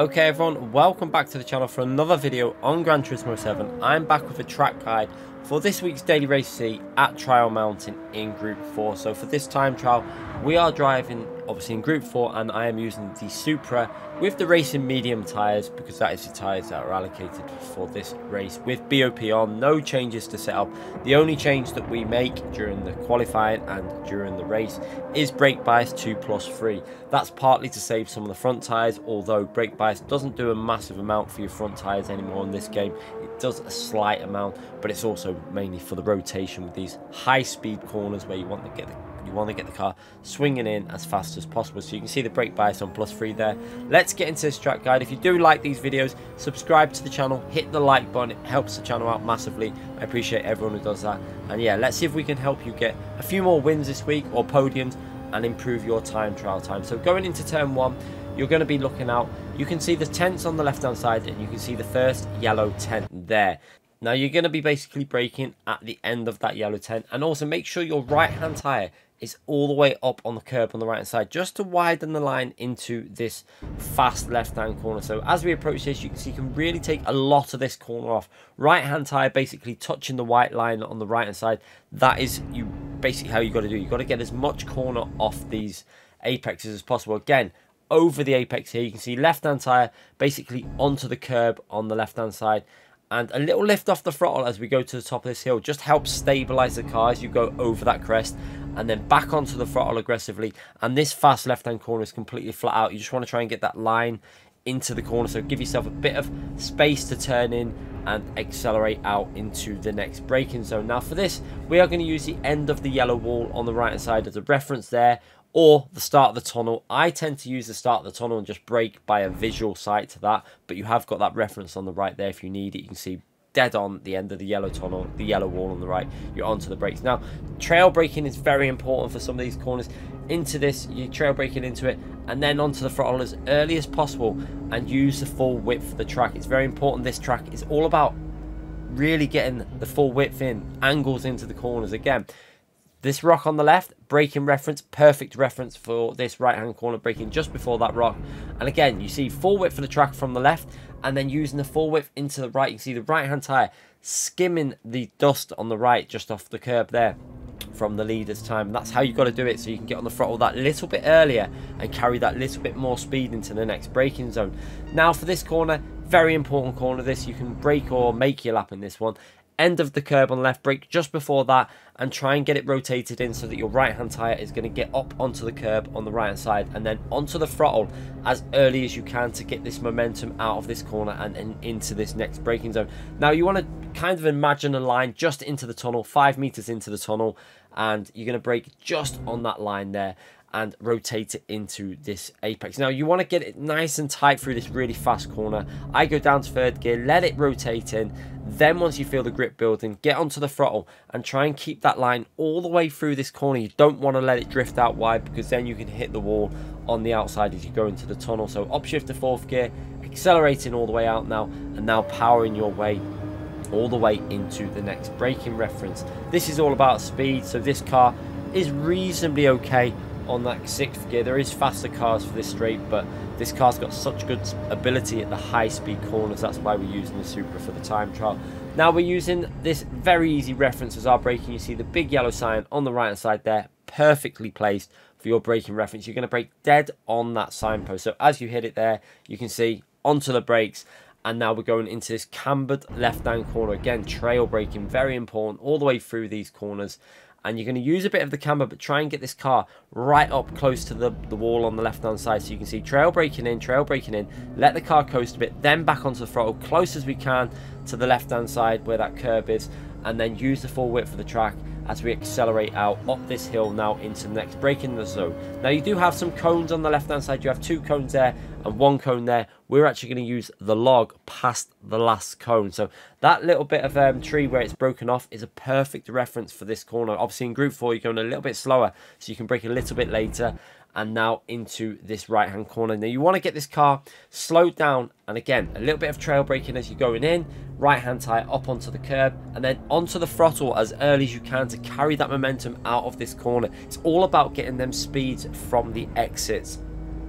Okay everyone, welcome back to the channel for another video on Gran Turismo 7. I'm back with a track guide for this week's Daily Race C at Trial Mountain in Group 4. So for this time trial, we are driving obviously in Group 4 and I am using the Supra with the racing medium tyres because that is the tyres that are allocated for this race with BOP on. No changes to setup. The only change that we make during the qualifying and during the race is brake bias 2 plus 3. That's partly to save some of the front tyres although brake bias doesn't do a massive amount for your front tyres anymore in this game. It does a slight amount but it's also mainly for the rotation with these high speed corners where you want to get the you want to get the car swinging in as fast as possible. So you can see the brake bias on plus three there. Let's get into this track guide. If you do like these videos, subscribe to the channel, hit the like button. It helps the channel out massively. I appreciate everyone who does that. And yeah, let's see if we can help you get a few more wins this week or podiums and improve your time trial time. So going into turn one, you're going to be looking out. You can see the tents on the left hand side and you can see the first yellow tent there. Now you're going to be basically braking at the end of that yellow tent. And also make sure your right hand tyre is all the way up on the curb on the right hand side just to widen the line into this fast left hand corner. So as we approach this you can see you can really take a lot of this corner off. Right hand tire basically touching the white line on the right hand side. That is you basically how you got to do. You got to get as much corner off these apexes as possible. Again over the apex here you can see left hand tire basically onto the curb on the left hand side and a little lift off the throttle as we go to the top of this hill just helps stabilize the car as you go over that crest and then back onto the throttle aggressively. And this fast left hand corner is completely flat out. You just want to try and get that line into the corner. So give yourself a bit of space to turn in and accelerate out into the next braking zone. Now for this we are going to use the end of the yellow wall on the right hand side as a reference there or the start of the tunnel. I tend to use the start of the tunnel and just brake by a visual sight to that, but you have got that reference on the right there if you need it. You can see dead on the end of the yellow tunnel, the yellow wall on the right, you're onto the brakes. Now, trail braking is very important for some of these corners. Into this, you trail braking into it, and then onto the throttle as early as possible, and use the full width of the track. It's very important this track is all about really getting the full width in, angles into the corners. Again, this rock on the left, braking reference, perfect reference for this right-hand corner braking just before that rock. And again, you see full width for the track from the left, and then using the full width into the right, you see the right-hand tyre skimming the dust on the right just off the curb there from the leader's time. That's how you've got to do it so you can get on the throttle that little bit earlier and carry that little bit more speed into the next braking zone. Now for this corner, very important corner this, you can brake or make your lap in this one end of the curb on left brake just before that and try and get it rotated in so that your right hand tyre is going to get up onto the curb on the right hand side and then onto the throttle as early as you can to get this momentum out of this corner and, and into this next braking zone. Now you want to kind of imagine a line just into the tunnel, five meters into the tunnel and you're going to brake just on that line there and rotate it into this apex. Now you want to get it nice and tight through this really fast corner. I go down to third gear, let it rotate in. Then once you feel the grip building, get onto the throttle and try and keep that line all the way through this corner. You don't want to let it drift out wide because then you can hit the wall on the outside as you go into the tunnel. So upshift to fourth gear, accelerating all the way out now and now powering your way all the way into the next braking reference. This is all about speed, so this car is reasonably okay on that sixth gear. There is faster cars for this straight, but this car's got such good ability at the high speed corners. That's why we're using the Supra for the time trial. Now we're using this very easy reference as our braking. You see the big yellow sign on the right hand side there, perfectly placed for your braking reference. You're going to brake dead on that signpost. So as you hit it there, you can see onto the brakes and now we're going into this cambered left hand corner again trail braking very important all the way through these corners and you're going to use a bit of the camber but try and get this car right up close to the, the wall on the left hand side so you can see trail braking in trail braking in. Let the car coast a bit then back onto the throttle close as we can to the left hand side where that curb is and then use the full width of the track as we accelerate out up this hill now into the next braking the zone. Now you do have some cones on the left hand side. You have two cones there and one cone there. We're actually going to use the log past the last cone. So that little bit of um, tree where it's broken off is a perfect reference for this corner. Obviously in group four you're going a little bit slower so you can brake a little bit later and now into this right hand corner. Now you want to get this car slowed down and again a little bit of trail braking as you're going in, right hand tyre up onto the curb and then onto the throttle as early as you can to carry that momentum out of this corner. It's all about getting them speeds from the exits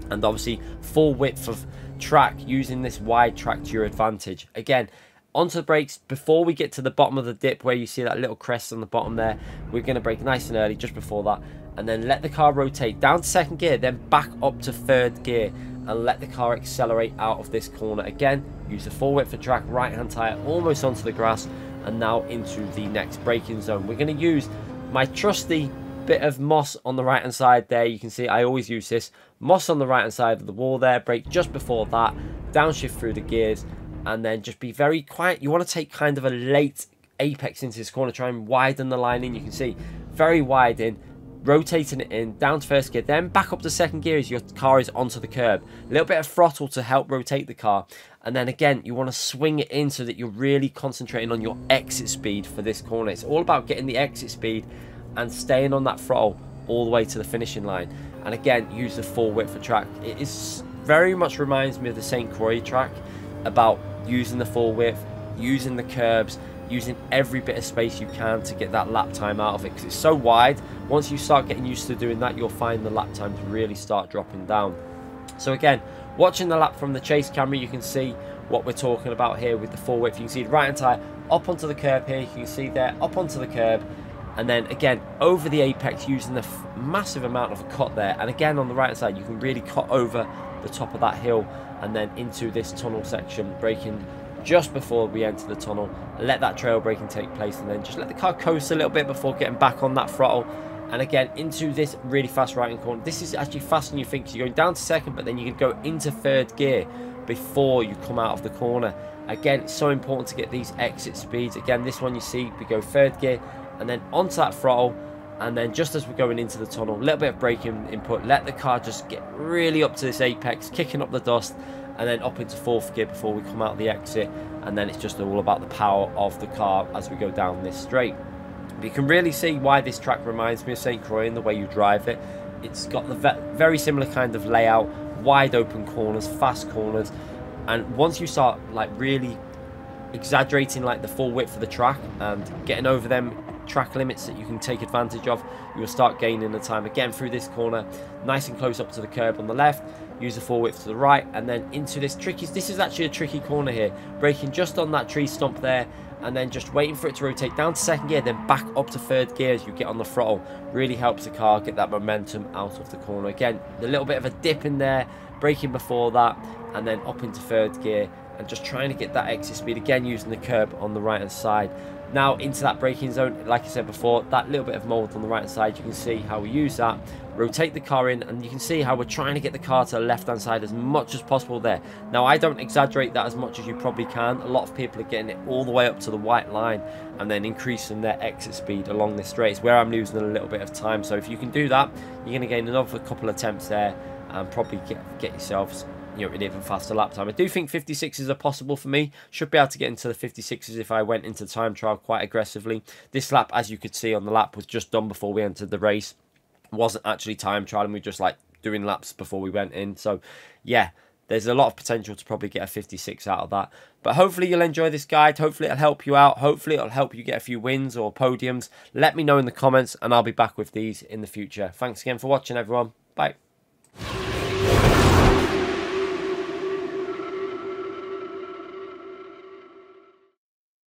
and obviously full width of track using this wide track to your advantage. Again, onto the brakes before we get to the bottom of the dip where you see that little crest on the bottom there we're going to brake nice and early just before that and then let the car rotate down to second gear then back up to third gear and let the car accelerate out of this corner again. Use the full width for track right hand tire almost onto the grass and now into the next braking zone. We're going to use my trusty bit of moss on the right hand side there. You can see I always use this moss on the right hand side of the wall there brake just before that downshift through the gears and then just be very quiet. You want to take kind of a late apex into this corner try and widen the line in you can see very wide in rotating it in down to first gear then back up to second gear as your car is onto the curb a little bit of throttle to help rotate the car and then again you want to swing it in so that you're really concentrating on your exit speed for this corner it's all about getting the exit speed and staying on that throttle all the way to the finishing line. And again, use the full width for track. It is very much reminds me of the St. Croix track about using the full width, using the curbs, using every bit of space you can to get that lap time out of it because it's so wide. Once you start getting used to doing that, you'll find the lap times really start dropping down. So again, watching the lap from the chase camera, you can see what we're talking about here with the full width. You can see the right hand tire up onto the curb here. You can see there up onto the curb and then again over the apex using the massive amount of a cut there and again on the right side you can really cut over the top of that hill and then into this tunnel section braking just before we enter the tunnel let that trail braking take place and then just let the car coast a little bit before getting back on that throttle. And again into this really fast right hand corner. This is actually faster than you think. So you're going down to second but then you can go into third gear before you come out of the corner. Again it's so important to get these exit speeds. Again this one you see we go third gear and then onto that throttle. And then just as we're going into the tunnel a little bit of braking input. Let the car just get really up to this apex kicking up the dust and then up into fourth gear before we come out the exit and then it's just all about the power of the car as we go down this straight but you can really see why this track reminds me of St. Croix in the way you drive it it's got the very similar kind of layout wide open corners fast corners and once you start like really exaggerating like the full width of the track and getting over them track limits that you can take advantage of, you will start gaining the time again through this corner, nice and close up to the curb on the left, use the full width to the right, and then into this tricky, this is actually a tricky corner here, braking just on that tree stump there, and then just waiting for it to rotate down to second gear, then back up to third gear as you get on the throttle, really helps the car get that momentum out of the corner. Again, a little bit of a dip in there, braking before that, and then up into third gear, and just trying to get that exit speed, again using the curb on the right hand side. Now into that braking zone, like I said before, that little bit of mould on the right hand side, you can see how we use that. Rotate the car in and you can see how we're trying to get the car to the left hand side as much as possible there. Now I don't exaggerate that as much as you probably can. A lot of people are getting it all the way up to the white line and then increasing their exit speed along this straight. It's where I'm losing a little bit of time. So if you can do that, you're going to gain another couple of attempts there and probably get, get yourselves you know, an even faster lap time. I do think 56s are possible for me. Should be able to get into the 56s if I went into the time trial quite aggressively. This lap, as you could see on the lap, was just done before we entered the race. wasn't actually time trial, and We were just like doing laps before we went in. So, yeah, there's a lot of potential to probably get a 56 out of that. But hopefully you'll enjoy this guide. Hopefully it'll help you out. Hopefully it'll help you get a few wins or podiums. Let me know in the comments and I'll be back with these in the future. Thanks again for watching, everyone. Bye.